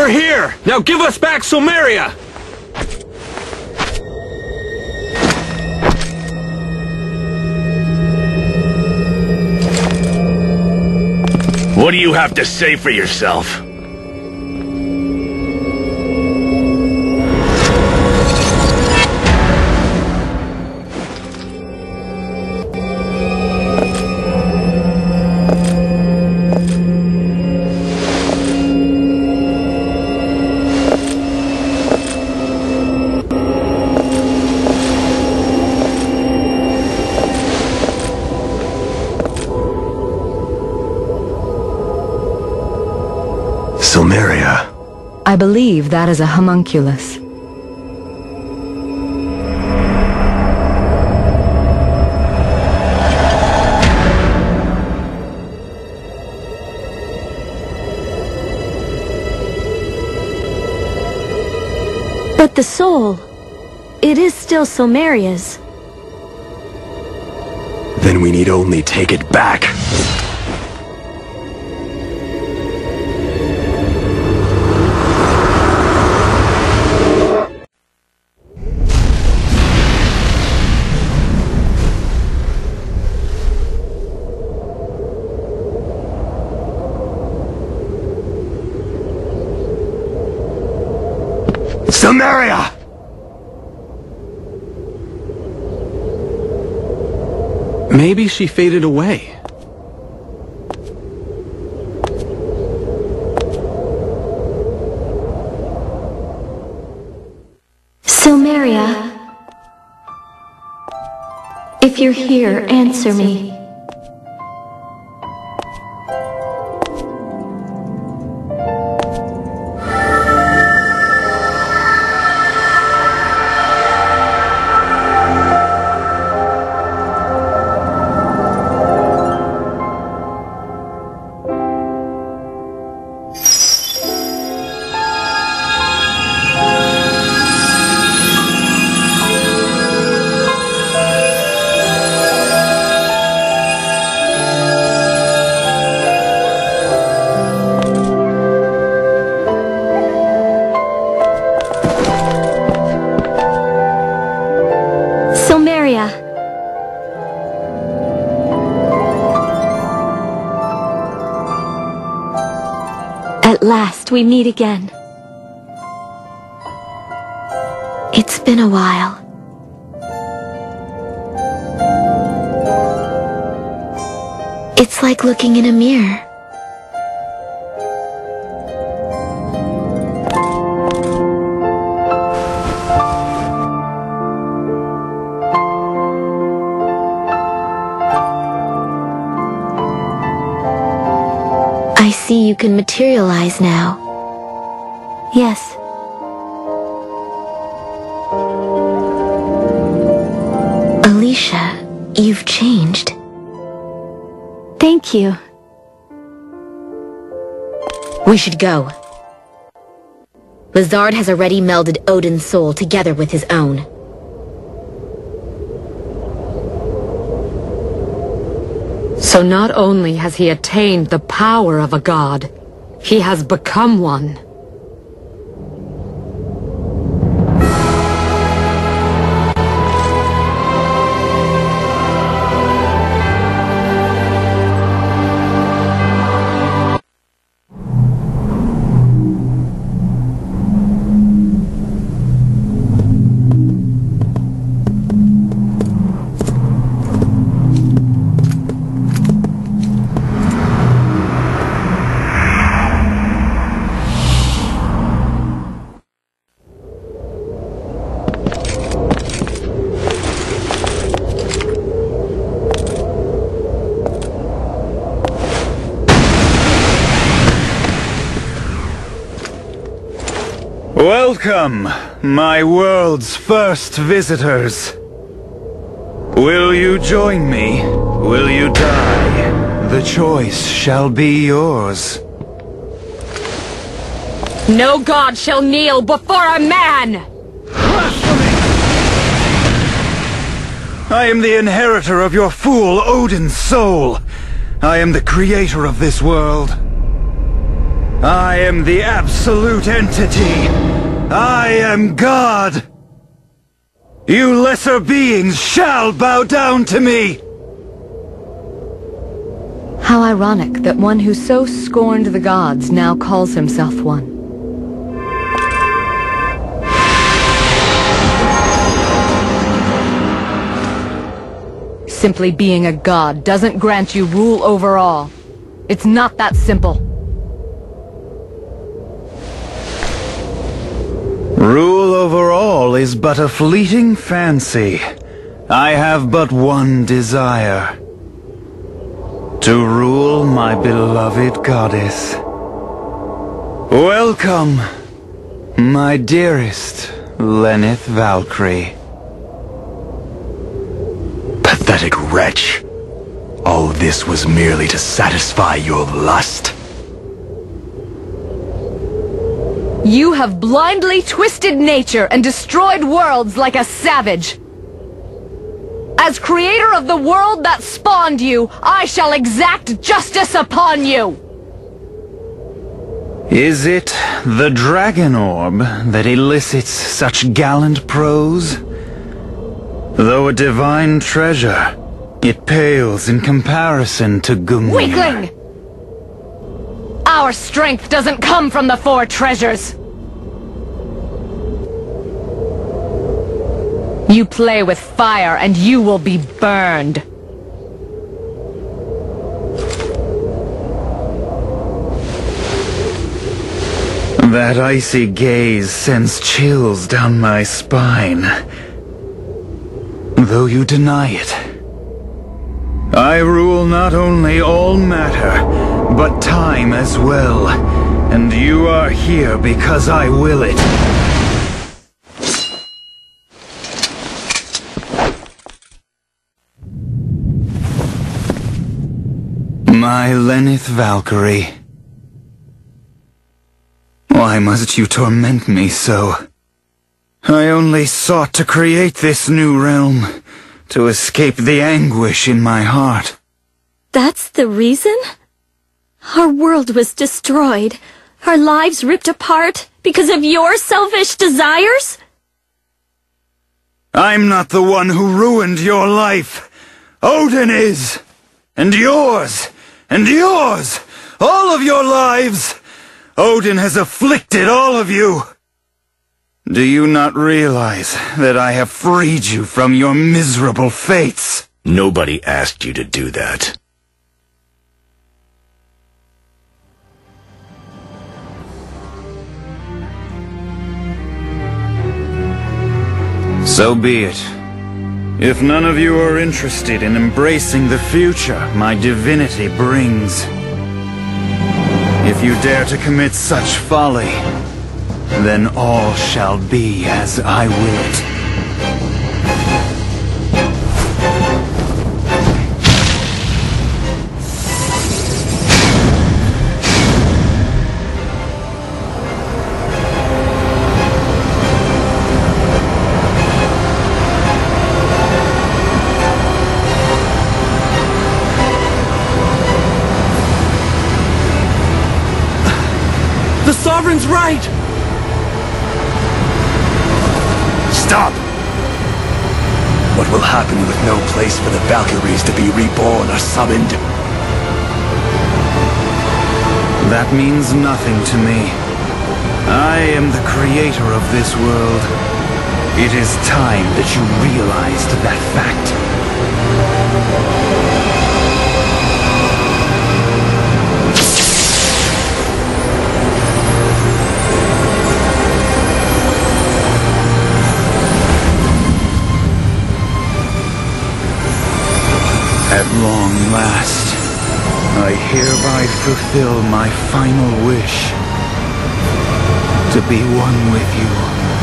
We're here! Now give us back Silmeria! What do you have to say for yourself? Believe that is a homunculus. But the soul, it is still Silmeria's. Then we need only take it back. Silmeria! Maybe she faded away. Silmeria. If you're here, answer me. Last we meet again. It's been a while. It's like looking in a mirror. I see you can materialize now. Yes. Alicia, you've changed. Thank you. We should go. Lezard has already melded Odin's soul together with his own. So not only has he attained the power of a god, he has become one. Welcome, my world's first visitors. Will you join me? Will you die? The choice shall be yours. No god shall kneel before a man! I am the inheritor of your fool Odin's soul. I am the creator of this world. I am the absolute entity. I am God. You lesser beings shall bow down to me. How ironic that one who so scorned the gods now calls himself one. Simply being a god doesn't grant you rule over all. It's not that simple. Rule over all is but a fleeting fancy. I have but one desire. To rule my beloved goddess. Welcome, my dearest Lenneth Valkyrie. Pathetic wretch. All this was merely to satisfy your lust. You have blindly twisted nature and destroyed worlds like a savage. As creator of the world that spawned you, I shall exact justice upon you! Is it the Dragon Orb that elicits such gallant prose? Though a divine treasure, it pales in comparison to Gungnir. Weakling! Our strength doesn't come from the four treasures! You play with fire and you will be burned. That icy gaze sends chills down my spine. Though you deny it. I rule not only all matter, but time as well. And you are here because I will it. My Lenneth Valkyrie. Why must you torment me so? I only sought to create this new realm, to escape the anguish in my heart. That's the reason? Our world was destroyed. Our lives ripped apart because of your selfish desires? I'm not the one who ruined your life. Odin is. And yours. And yours. All of your lives. Odin has afflicted all of you. Do you not realize that I have freed you from your miserable fates? Nobody asked you to do that. So be it. If none of you are interested in embracing the future my divinity brings, if you dare to commit such folly, then all shall be as I will it. The Sovereign's Rite! Stop! What will happen with no place for the Valkyries to be reborn or summoned? That means nothing to me. I am the creator of this world. It is time that you realized that fact. Long last, I hereby fulfill my final wish to be one with you